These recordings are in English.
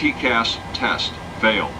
TCAS test failed.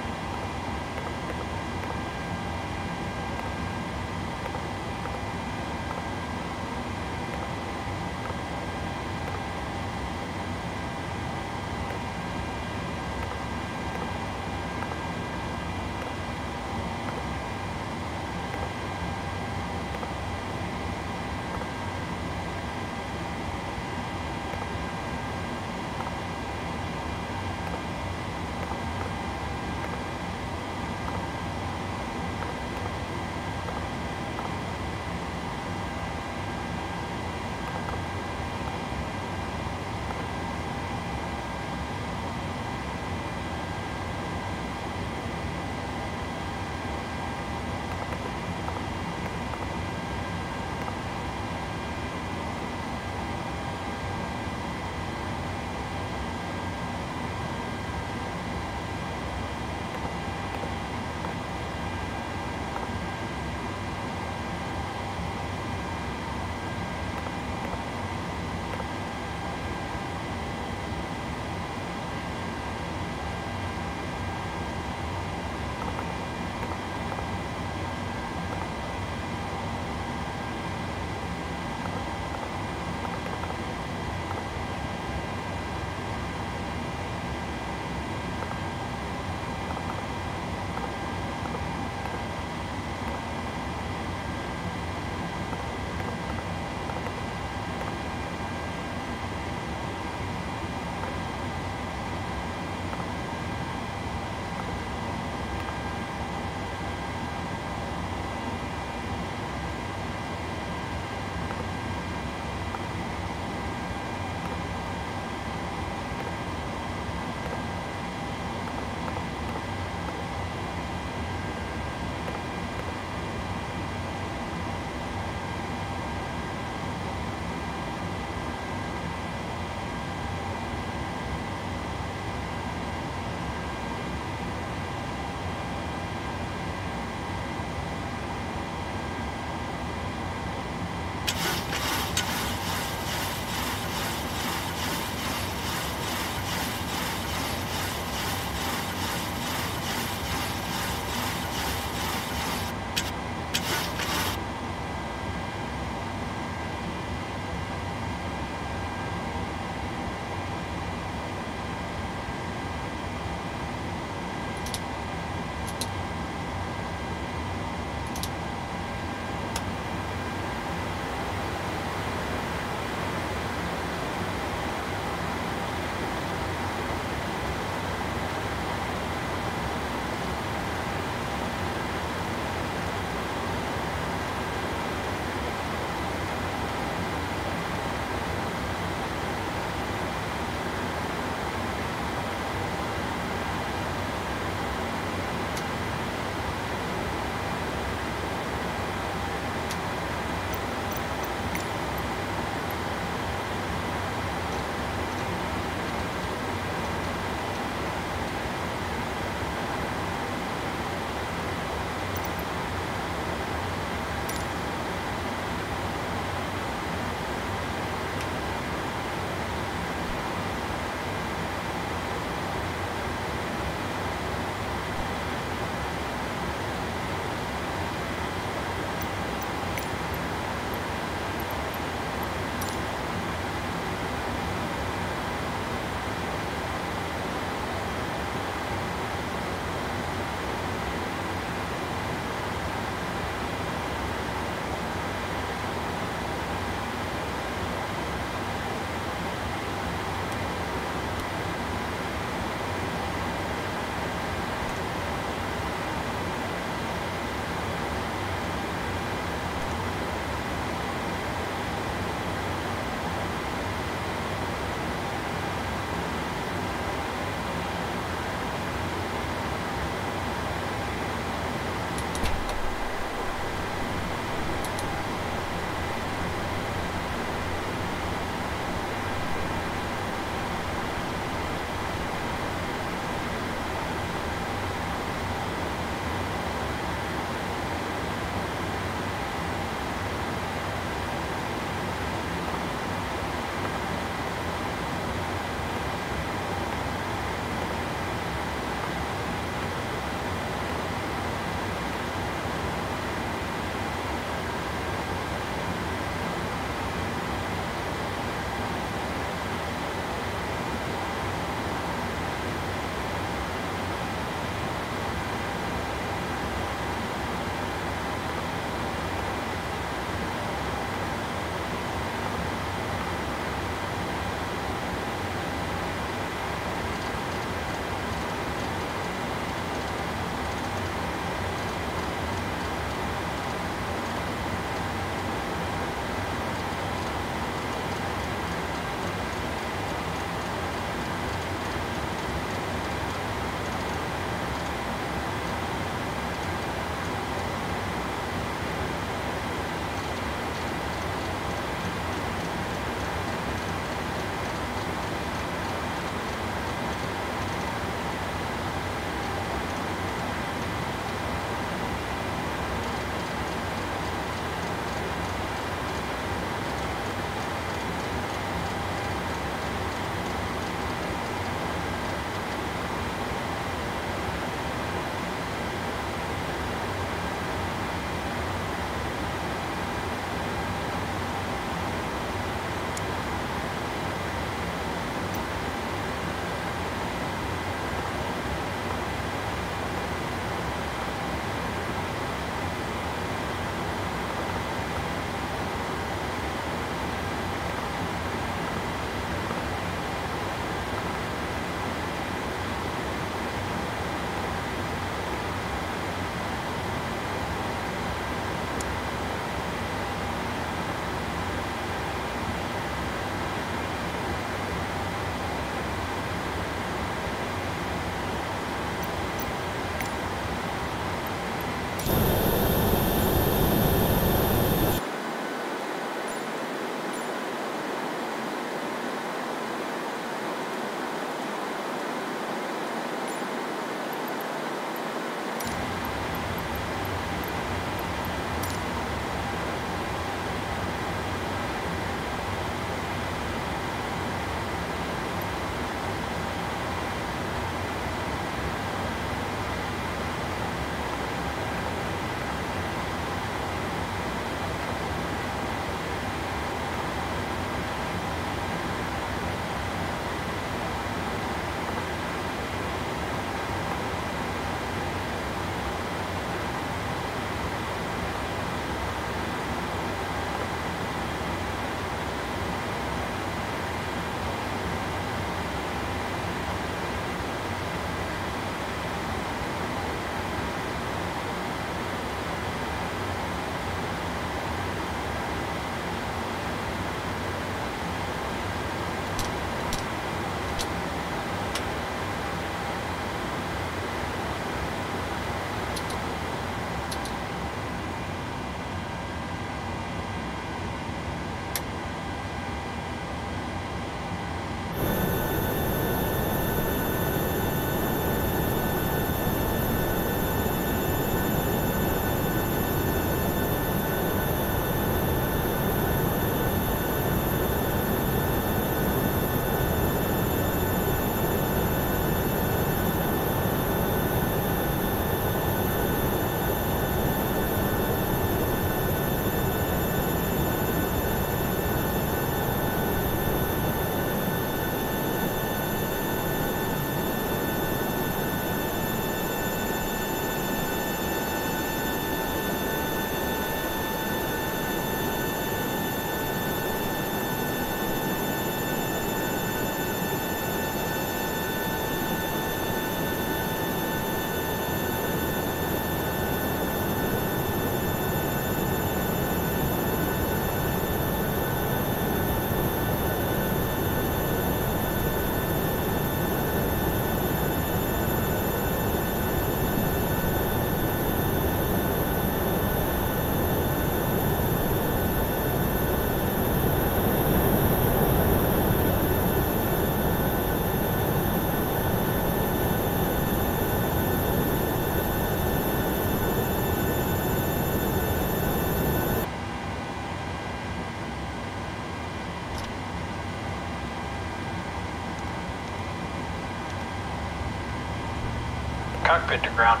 Cockpit to ground.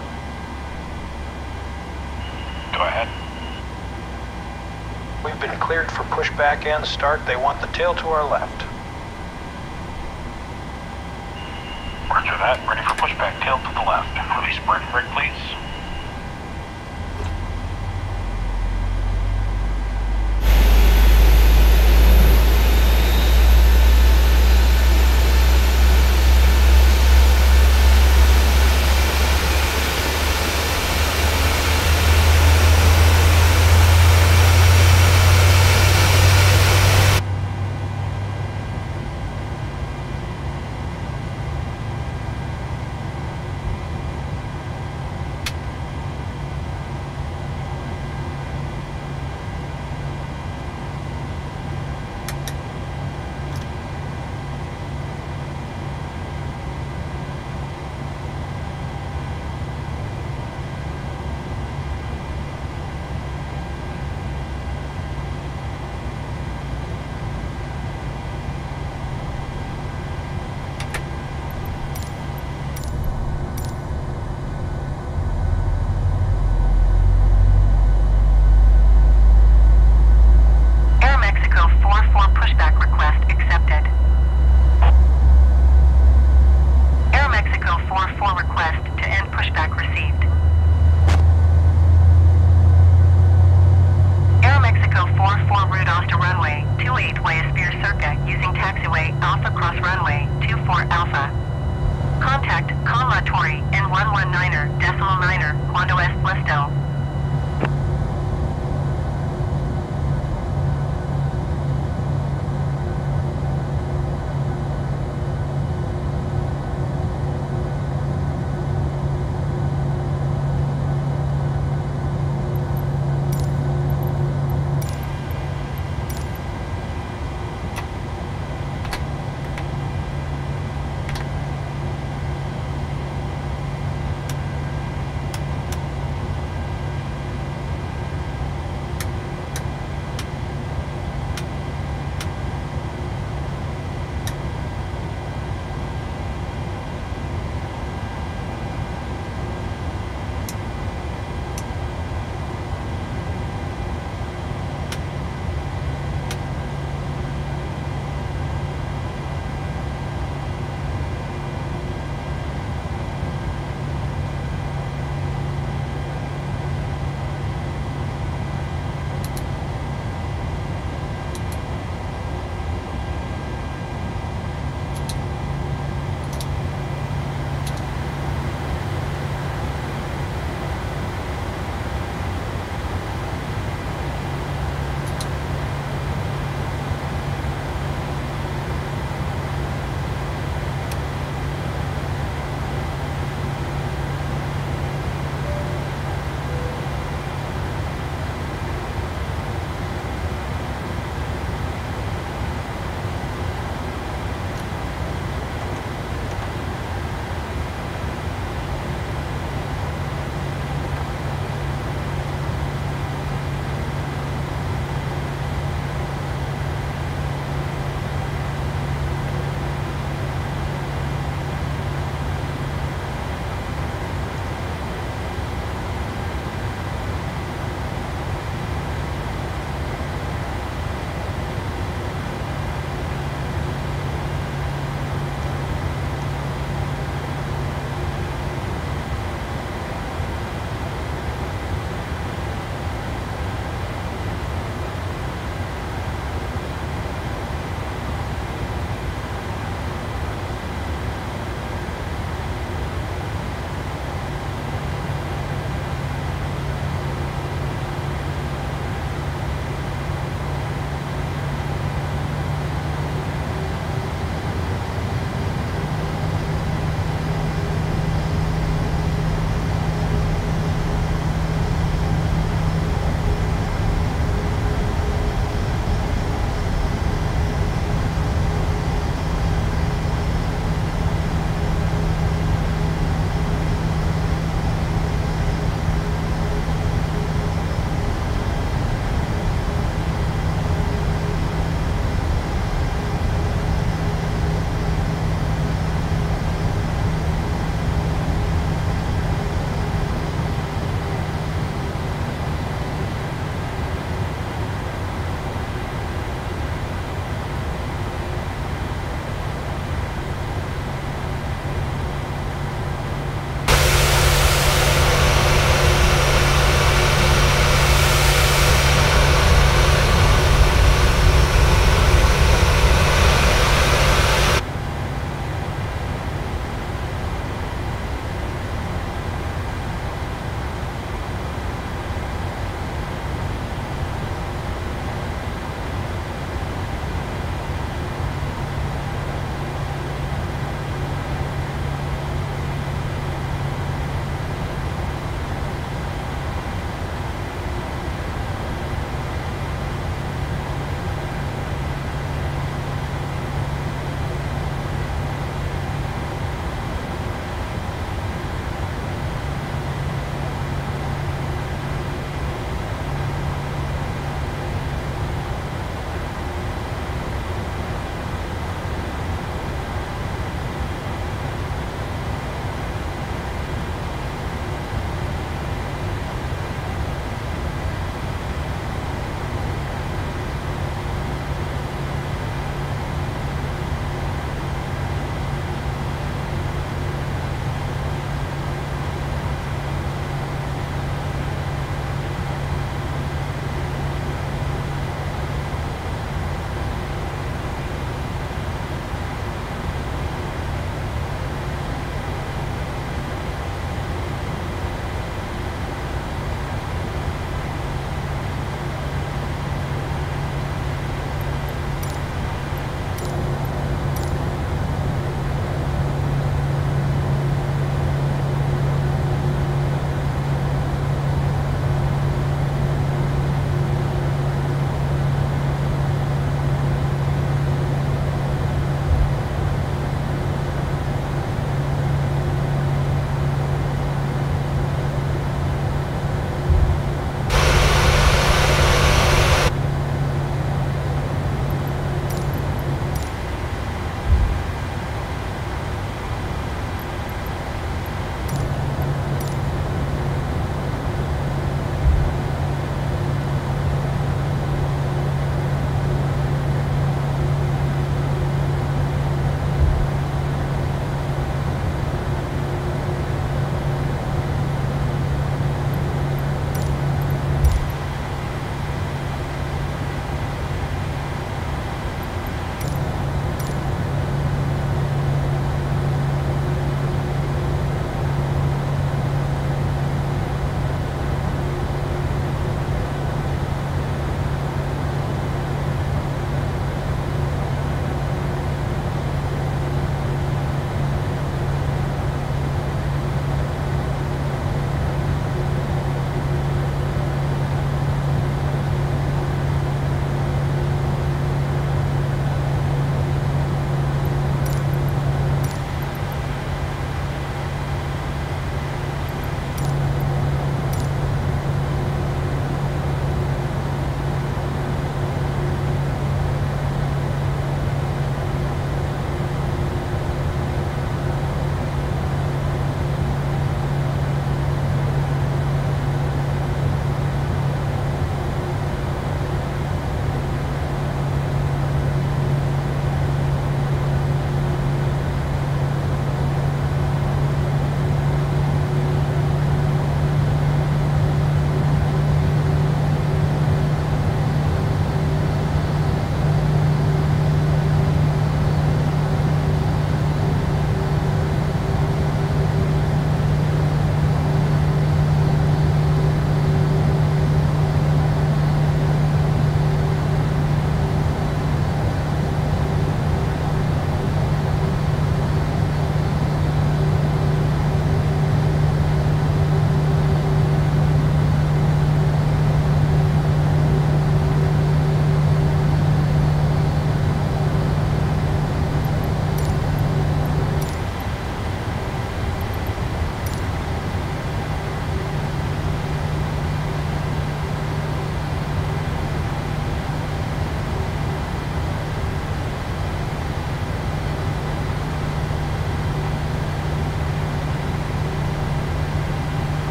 Go ahead. We've been cleared for pushback and start. They want the tail to our left. Roger that. Ready for pushback. Tail to the left. Release brake brake, please.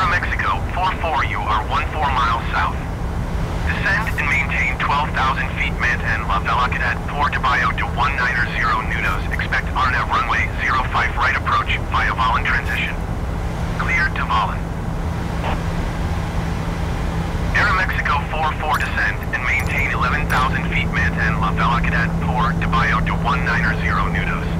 Aeromexico 44, you are 14 miles south. Descend and maintain 12,000 feet Mantan La Vela Cadet Port Bio to 190 Nudos. Expect RNAV runway 05 right approach via Volin transition. Clear to Volin. Aeromexico 44 descend and maintain 11,000 feet Mantan La Vela Cadet Port Bio to 190 Nudos.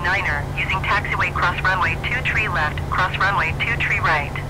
119er using taxiway cross runway 2 tree left, cross runway 2 tree right.